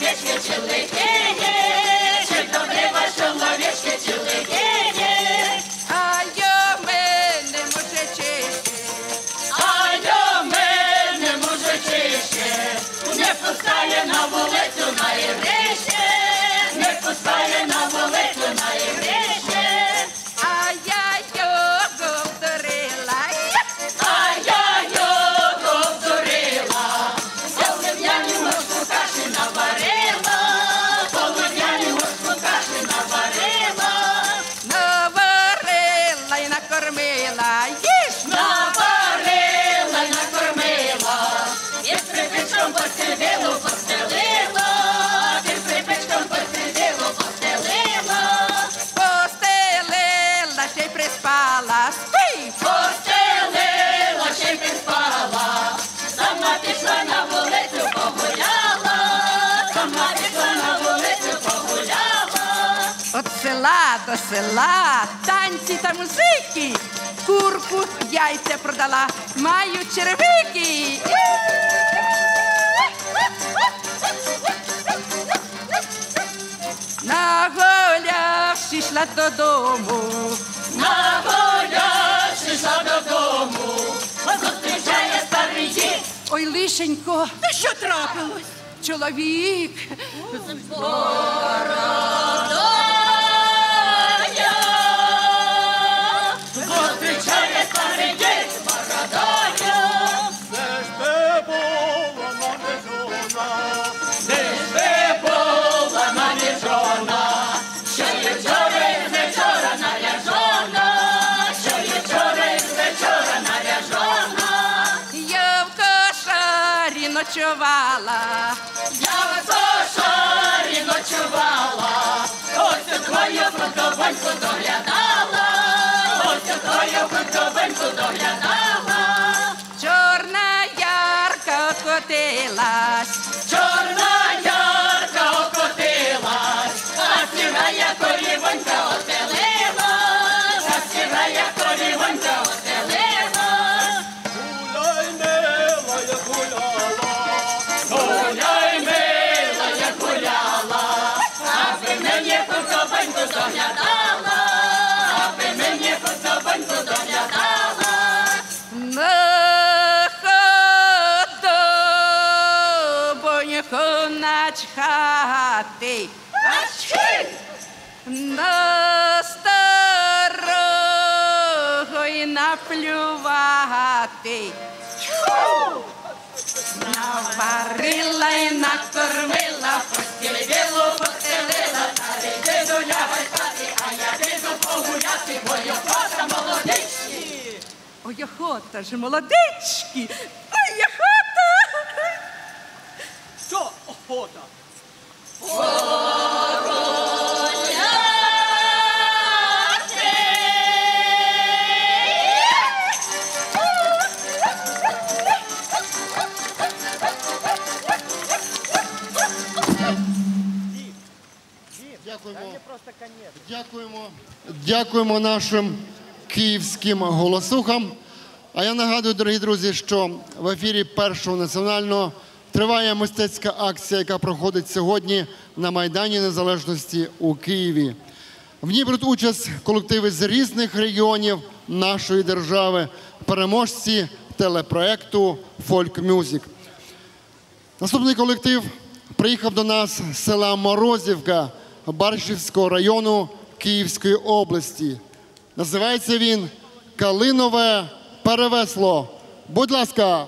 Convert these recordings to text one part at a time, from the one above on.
чи чоловічки А я мене а мене не пускає на вулицю на ігрище, не пускає на вулицю на ігрище, приспала. Спи! постелила, ще й приспала, сама пішла на вулицю погуляла, сама пішла на вулицю погуляла. От села до села, танці та музики. Курку яйця продала, маю черевики. Нагулявши, йшла додому. Нагулявши, йшла додому, зустрічає старий дід. Ой, лишенько, Та що трапилось? чоловік. Зустрічає ночувала. Я в кошарі ночувала, ось твою худобоньку доглядала, ось твою худобоньку доглядала. Чорна ярка котилась, Чорна ярка начхати. Ачхи! На старого й наплювати. Наварила й накормила, Постіль білу постелила, старий діду лягай спати, а я піду погуляти, бо коса молодички. Ой, охота ж, молодички! Ой, охота! Охота? Дякуємо. Дякуємо. Дякуємо нашим київським голосухам. А я нагадую, дорогі друзі, що в ефірі першого національного триває мистецька акція, яка проходить сьогодні на Майдані Незалежності у Києві. В ній беруть участь колективи з різних регіонів нашої держави, переможці телепроекту Фольк Мюзик. Наступний колектив приїхав до нас з села Морозівка Баршівського району Київської області. Називається він Калинове перевесло. Будь ласка.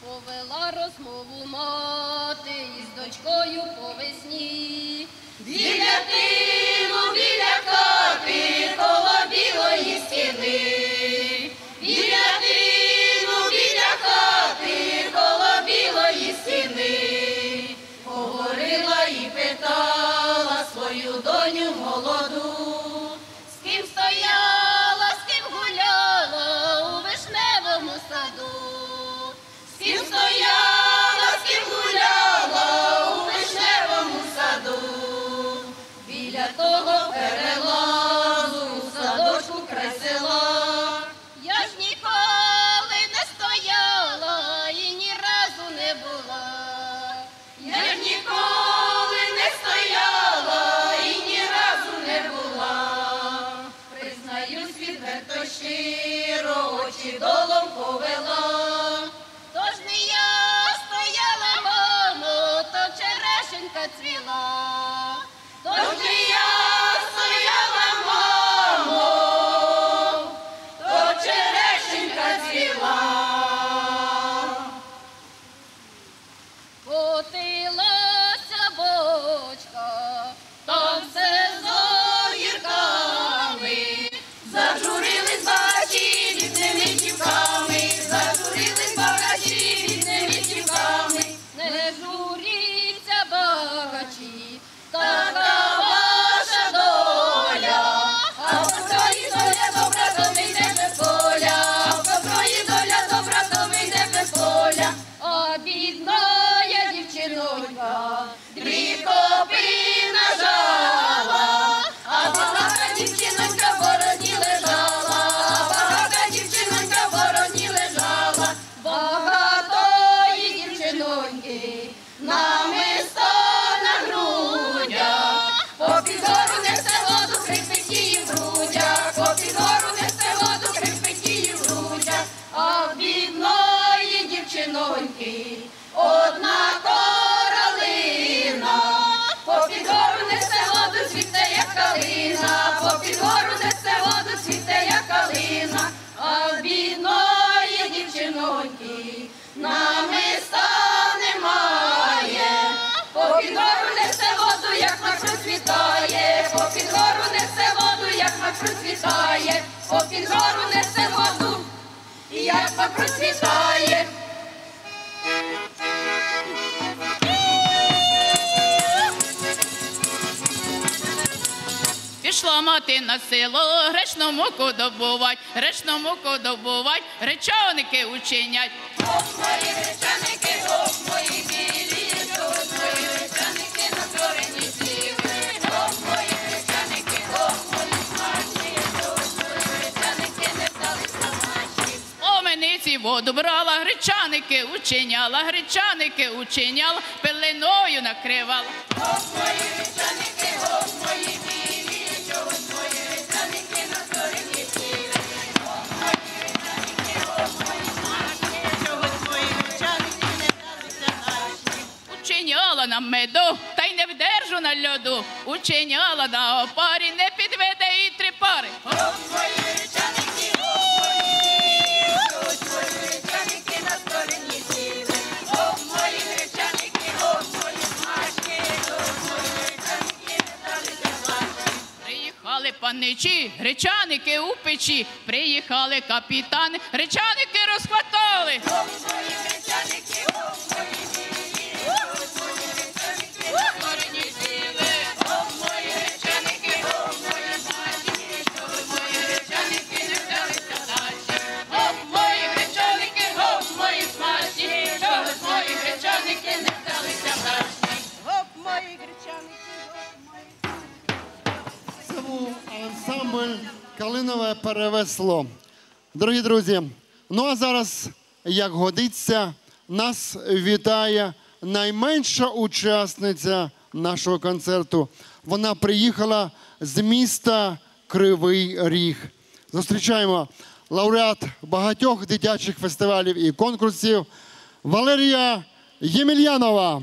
Повела розмову мати із дочкою по весні. Діля ти! широті до. папа процвітає, попід гору несе воду, і як папа процвітає. Пішла мати на село, гречну муку добувать, гречну муку добувать, речоники учинять. Ох, мої гречани воду брала, гречаники учиняла, гречаники учиняла, пеленою накривала. Учиняла нам меду, та й не вдержу на льоду, учиняла на опарі, не паничі, гречаники у печі, приїхали капітани, гречаники розхватали. Голубої гречаники Калинове перевесло. Дорогі друзі, ну а зараз, як годиться, нас вітає найменша учасниця нашого концерту. Вона приїхала з міста Кривий Ріг. Зустрічаємо лауреат багатьох дитячих фестивалів і конкурсів Валерія Ємельянова.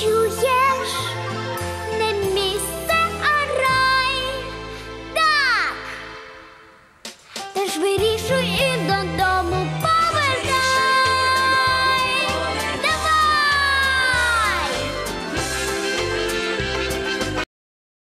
you